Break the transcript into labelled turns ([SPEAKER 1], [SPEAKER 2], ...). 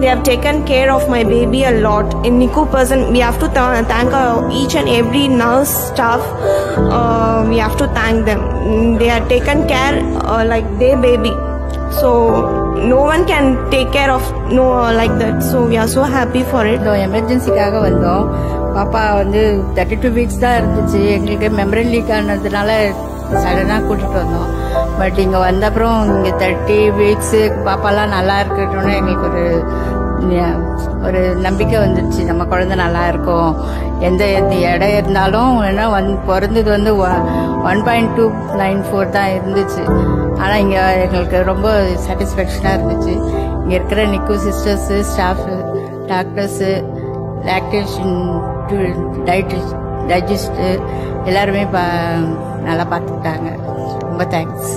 [SPEAKER 1] they have taken care of my baby a lot. In Niku person, we have to th- thank uh, each and every nurse staff. Uh, we have to thank them. Mm, They have taken care uh, like their baby. So no one can take care of no like that. So we are so happy for it.
[SPEAKER 2] வந்தோம் எமர்ஜென்சிக்காக வந்தோம் பாப்பா வந்து thirty two weeks தான் இருந்துச்சு எங்களுக்கு memorable league ஆனதுனால சடனாக கூட்டிட்டு வந்தோம் பட் இங்கே வந்த அப்புறம் இங்கே தேர்ட்டி வீக்ஸு பாப்பாலாம் நல்லா இருக்கட்டும்னு எங்களுக்கு ஒரு ஒரு நம்பிக்கை வந்துடுச்சு நம்ம குழந்தை நல்லா இருக்கும். எந்த எந்த இடம் இருந்தாலும் ஏன்னா வந் பிறந்தது வந்து one point two nine four தான் இருந்துச்சு. ஆனால் இங்கே எங்களுக்கு ரொம்ப சாட்டிஸ்ஃபேக்ஷனாக இருந்துச்சு. இங்கே இருக்கிற நிக்கு sisters staff doctors lactation digest எல்லாருமே பா நல்லா பார்த்துக்கிட்டாங்க ரொம்ப தேங்க்ஸ்